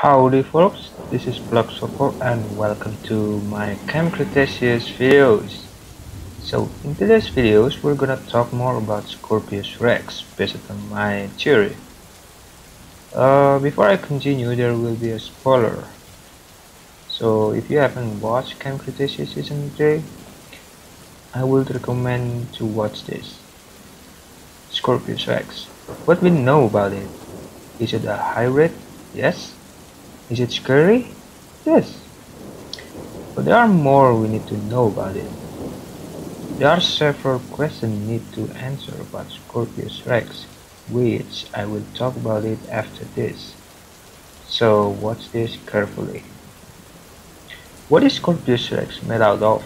Howdy folks, this is BlackServal and welcome to my Camp Cretaceous videos. So in today's videos we're gonna talk more about Scorpius rex based on my theory. Uh, before I continue there will be a spoiler. So if you haven't watched Camp Cretaceous season 3, I would recommend to watch this. Scorpius rex. What we know about it? Is it a hybrid? Yes is it scary? Yes. But there are more we need to know about it. There are several questions we need to answer about Scorpius rex, which I will talk about it after this. So watch this carefully. What is Scorpius rex made out of?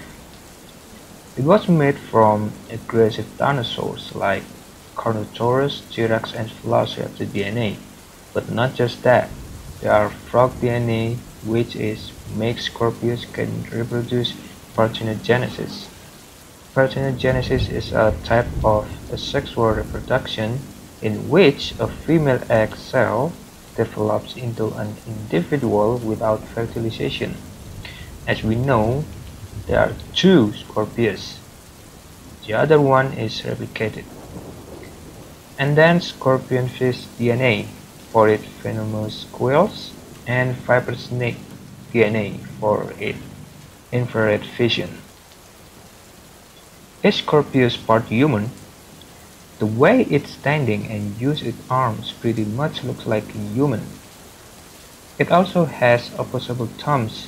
It was made from aggressive dinosaurs like Carnotaurus, T-Rex and Velociraptor DNA. But not just that. There are frog DNA which is makes Scorpius can reproduce parthenogenesis. Parthenogenesis is a type of asexual reproduction in which a female egg cell develops into an individual without fertilization. As we know, there are two Scorpius. The other one is replicated. And then scorpionfish DNA for its venomous quills and snake DNA for its infrared vision. Is Scorpius part human? The way it's standing and use its arms pretty much looks like a human. It also has opposable thumbs,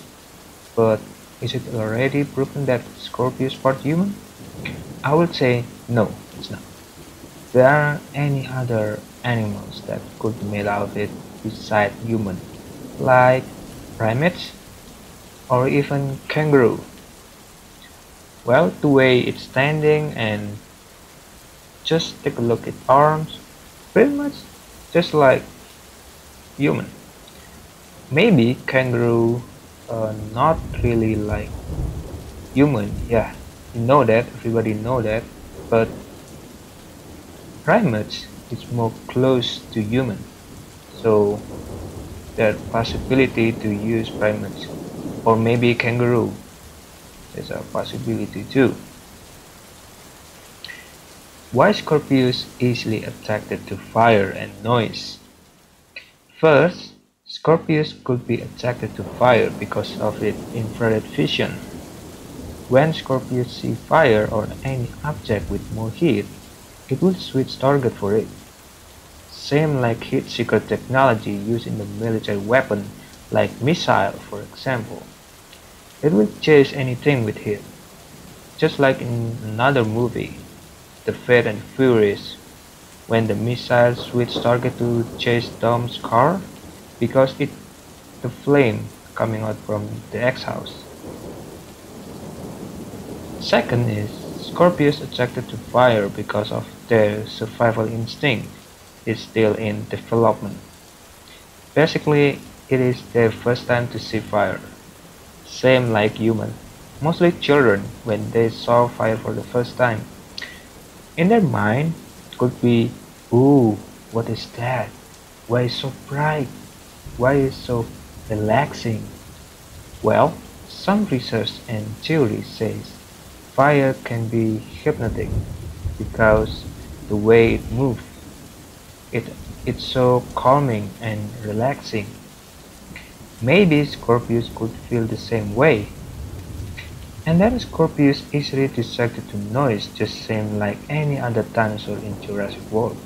but is it already proven that Scorpius part human? I would say no, it's not. There are any other animals that could made out it besides human, like primates or even kangaroo. Well, the way it's standing and just take a look at arms, pretty much just like human. Maybe kangaroo uh, not really like human, yeah, you know that, everybody know that, but primates is more close to human. So there's possibility to use primates or maybe kangaroo there's a possibility too. Why Scorpius easily attracted to fire and noise? First Scorpius could be attracted to fire because of its infrared vision when Scorpius see fire or any object with more heat it will switch target for it. Same like heat seeker technology used in the military weapon like missile for example. It will chase anything with heat. Just like in another movie, The Fast and Furious, when the missile switched target to chase Dom's car because it the flame coming out from the X-house. Second is Scorpius attracted to fire because of their survival instinct is still in development. Basically, it is their first time to see fire. Same like human, mostly children when they saw fire for the first time. In their mind, could be, ooh, what is that? Why is so bright? Why is so relaxing? Well, some research and theory says Fire can be hypnotic because the way it moves, it, it's so calming and relaxing. Maybe Scorpius could feel the same way. And then Scorpius easily distracted to noise just same like any other dinosaur in Jurassic World.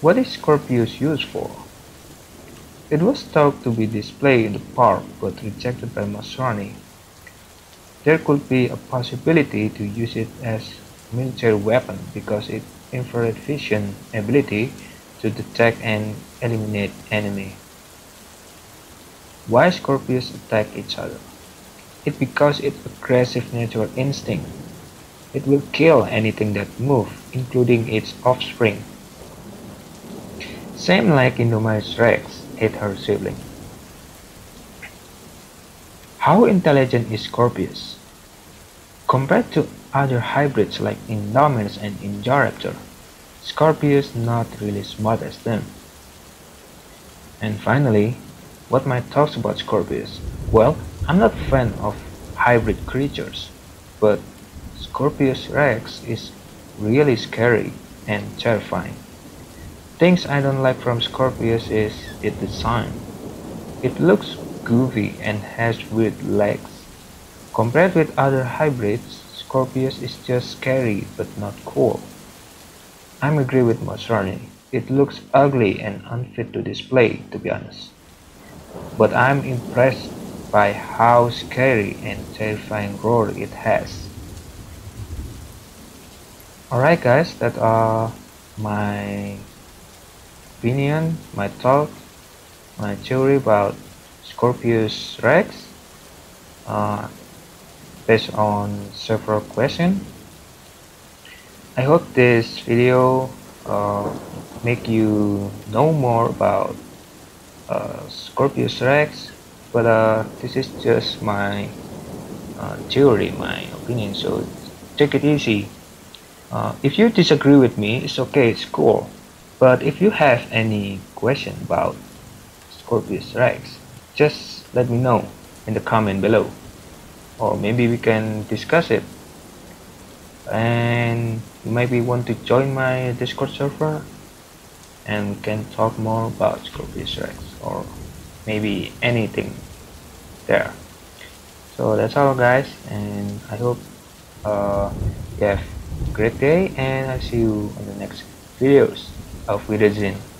What is Scorpius used for? It was thought to be displayed in the park but rejected by Masrani there could be a possibility to use it as a military weapon because its infrared vision ability to detect and eliminate enemy. Why Scorpius attack each other? It's because its aggressive natural instinct. It will kill anything that moves, including its offspring. Same like Indominus Rex ate her sibling. How intelligent is Scorpius? Compared to other hybrids like Indominus and Indoraptor, Scorpius not really smart as them. And finally, what my thoughts about Scorpius? Well, I'm not a fan of hybrid creatures, but Scorpius Rex is really scary and terrifying. Things I don't like from Scorpius is its design. It looks goofy and has weird legs. Compared with other hybrids, Scorpius is just scary but not cool. I'm agree with Masrani. It looks ugly and unfit to display, to be honest. But I'm impressed by how scary and terrifying roar it has. Alright guys, that are my opinion, my thought, my theory about Scorpius Rex uh, based on several questions. I hope this video uh, make you know more about uh, Scorpius Rex but uh, this is just my uh, theory, my opinion so take it easy uh, if you disagree with me, it's okay, it's cool. But if you have any question about Scorpius Rex, just let me know in the comment below. Or maybe we can discuss it. And you maybe want to join my Discord server and we can talk more about Scorpius Rex or maybe anything there. So that's all guys and I hope uh, you have a great day and I'll see you on the next videos. of Wiedersehen.